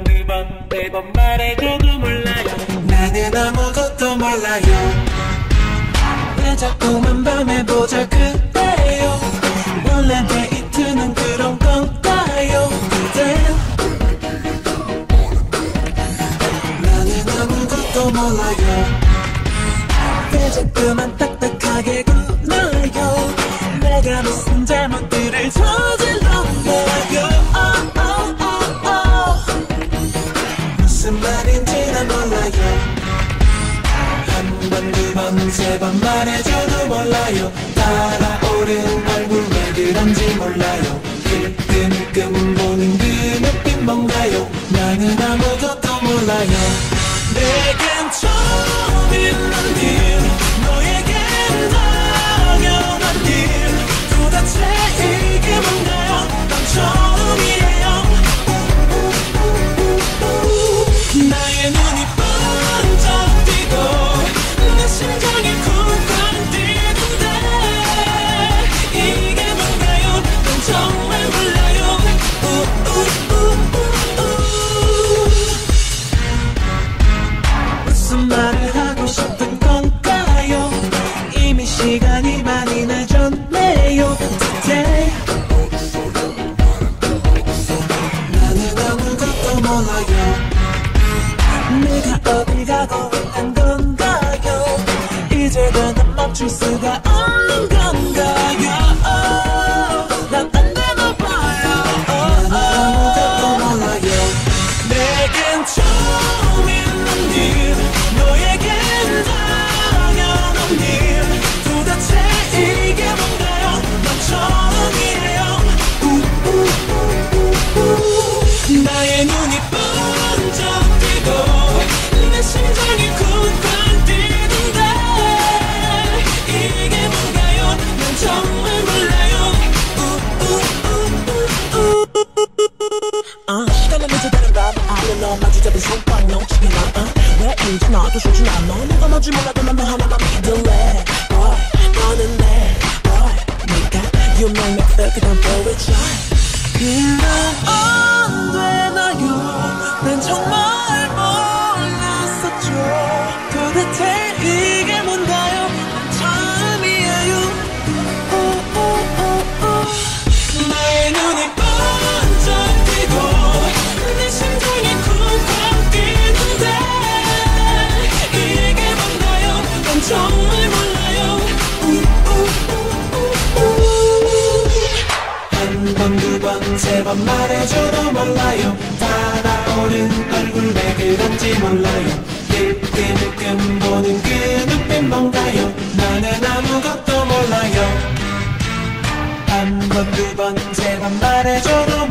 번, 두 번, 네번 말해줘도 몰라요. 나는 아무것도 몰라요. 왜 자꾸만 밤에 보자 그래요. 원래 데이트는 그런 건가요? 그댄 나는 아무것도 몰라요. 왜 자꾸만 딱딱하게 굴 번, 세 번 말해줘도 몰라요. 달아오른 얼굴 왜 그런지 몰라요. 힐끔힐끔 보는 그 느낌 뭔가요? 나는 아무것도 몰라요. 내겐 처음 있는 가고 있는 건가요 이제는 난 멈출 수가 없는 건 뭔지 몰라도 난 너 하나만 믿을래 Boy, 너는 내 boy 네가 You make me feel it shine 그럼 안 되나요? 난 정말 세 번 말해줘도 몰라요. 달아오른 얼굴 왜 그런지 몰라요. 힐끔힐끔 보는 그 눈빛 뭔가요? 나는 아무것도 몰라요. 한 번, 두 번, 세 번 말해줘도